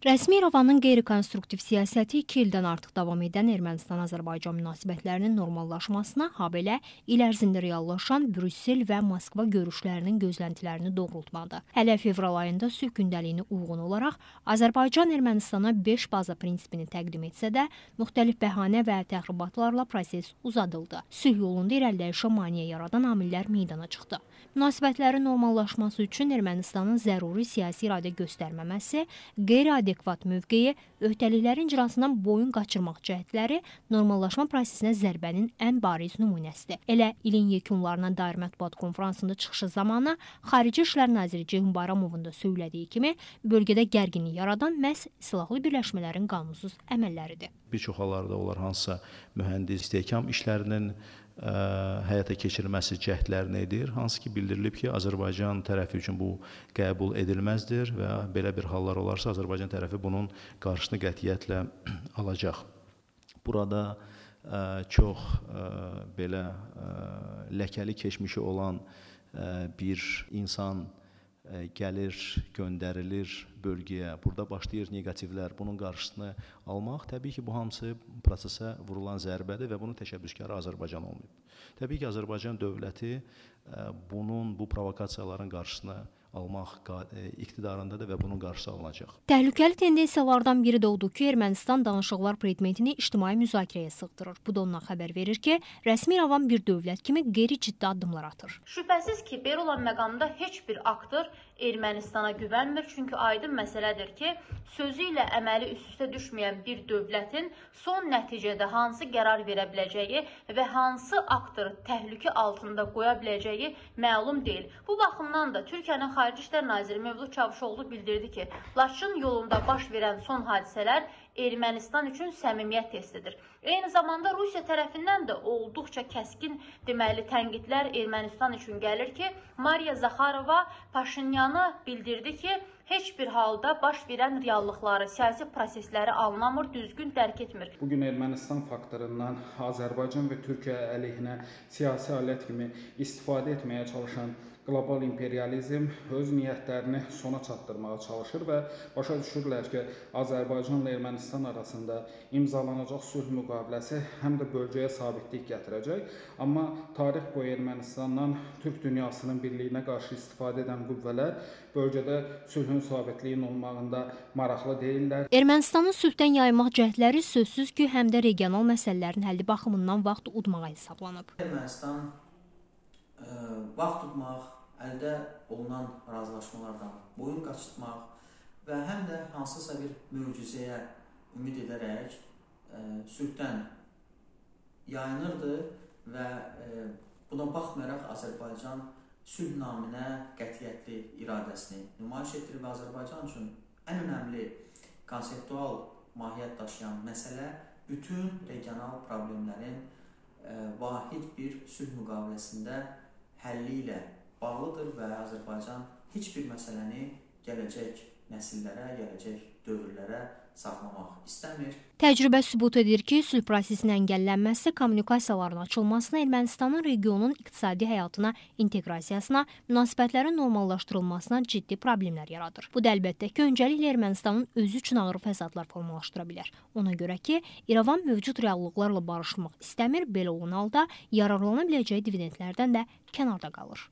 Rəsmi İrəvanın qeyri-konstruktiv siyasəti 2 ildən artıq davam edən Ermənistan-Azərbaycan münasibətlərinin normallaşmasına, habelə il ərzində reallaşan Brüssel və Moskva görüşlərinin gözləntilərini doğrultmadı. Hələ fevral ayında sülh gündəliyinə uyğun olaraq Azərbaycan Ermənistana 5 baza prinsipini təqdim etsə də, müxtəlif bəhanə və təxribatlarla proses uzadıldı. Sülh yolunda irəliləyişə maneə yaradan amillər meydana çıxdı. Münasibətlərin normallaşması üçün Ermənistanın zəruri siyasi iradə göstərməməsi, qeyri-adi adekvat mövqeyi, öhdəliklərin icrasından boyun qaçırmaq cəhdləri normallaşma prosesinə zərbənin ən bariz nümunəsidir. Elə ilin yekunlarına dair mətbuat konfransında çıxışı zamanı Xarici İşlər naziri Ceyhun Bayramovun da söylədiyi kimi, bölgədə gərginlik yaradan məhz silahlı birləşmələrin qanunsuz əməlləridir. Bir çox hallarda onlar hansısa mühəndis istehkam işlərinin ə, həyata keçirilməsi cəhdlərini edir. Hansı ki bildirilib ki, Azərbaycan tərəfi üçün bu qəbul edilməzdir və belə bir hallar olarsa Azərbaycan tərəfi bunun qarşısını qətiyyətlə alacaq. Burada ə, çox ə, belə ə, ləkəli keçmişi olan ə, bir insan gəlir, göndərilir bölgəyə. Burada başlayır neqativlər. Bunun qarşısını almaq təbii ki, bu hamısı prosesə vurulan zərbədir və bunun təşəbbüskarı Azərbaycan olmayıb. Təbii ki, Azərbaycan dövləti bunun bu provokasiyaların qarşısını almaq iqtidarındadır və bunun qarşısı alınacaq. Təhlükəli tendensiyalardan biri də odur ki, Ermənistan danışıqlar predmetini ictimai müzakirəyə sığdırır. Bu da ondan xəbər verir ki, rəsmi İrəvan bir dövlət kimi qeyri-ciddi addımlar atır. Şübhəsiz ki, belə olan məqamda heç bir aktor Ermənistana güvənmir, çünki aydın məsələdir ki, sözü ilə əməli üst-üstə düşməyən bir dövlətin son nəticədə hansı qərar verə biləcəyi və hansı aktoru təhlükə altında qoya biləcəyi məlum deyil. Bu baxımdan da Türkiyənin Xarici İşlər Naziri Mövlud Çavuşoğlu bildirdi ki, Laçın yolunda baş verən son hadisələr Ermənistan üçün səmimiyyət testidir. Eyni zamanda Rusiya tərəfindən də olduqca kəskin deməli tənqidlər Ermənistan üçün gəlir ki, Mariya Zaxarova Paşinyanı bildirdi ki, heç bir halda baş verən reallıqları, siyasi prosesləri anlamır, düzgün dərk etmir. Bu gün Ermənistan faktorundan Azərbaycan və Türkiyə əleyhinə siyasi alət kimi istifadə etməyə çalışan qlobal imperializm öz niyyətlərini sona çatdırmağa çalışır və başa düşürlər ki, Azərbaycanla Ermənistan arasında imzalanacaq sülh müqaviləsi həm də bölgəyə sabitlik gətirəcək. Amma tarix boyu Ermənistandan Türk dünyasının birliyinə qarşı istifadə edən qüvvələr bölgədə sülhün sabitliyin olmağında maraqlı deyillər. Ermənistanın sülhdən yaymaq cəhdləri sözsüz ki, həm də regional məsələlərin həlli baxımından vaxt udmağa hesablanıb. Ermənistan vaxt tutmaq, əldə olunan razılaşmalardan boyun qaçırtmaq və həm də hansısa bir möcüzəyə ümid edərək ə, sülhdən yayınırdı və ə, buna baxmayaraq Azərbaycan sülh naminə qətiyyətli iradəsini nümayiş etdirir və Azərbaycan üçün ən önəmli konseptual mahiyyət daşıyan məsələ bütün regional problemlərin ə, vahid bir sülh müqaviləsində həlli ilə bağlıdır və Azərbaycan heç bir məsələni gələcək nəsillərə, gələcək dövrlərə saxlamaq istəmir. Təcrübə sübut edir ki, sülh prosesinin əngəllənməsi kommunikasiyaların açılmasına, Ermənistanın regionun iqtisadi həyatına inteqrasiyasına, münasibətlərin normallaşdırılmasına ciddi problemlər yaradır. Bu da əlbəttə ki, öncəliklə Ermənistanın özü üçün ağır fəsadlar formalaşdıra bilər. Ona görə ki, İrəvan mövcud reallıqlarla barışmaq istəmir, belə olan halda yararlana biləcəyi dividendlərdən də kənarda qalır.